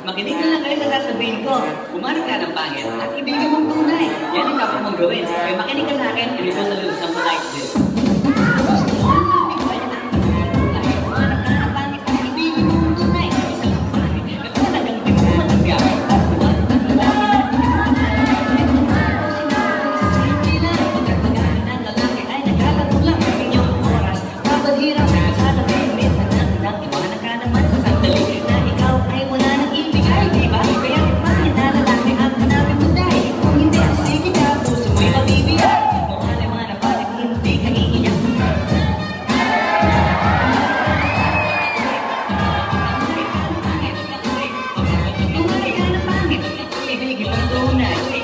Makinig na lang kayo sa sasabihin ko. Umarap ka ng pangit at ibigay mong tunay. Yan ang dapat mong gawin. Kaya makinig ka sa akin, and it was a little something. Mình.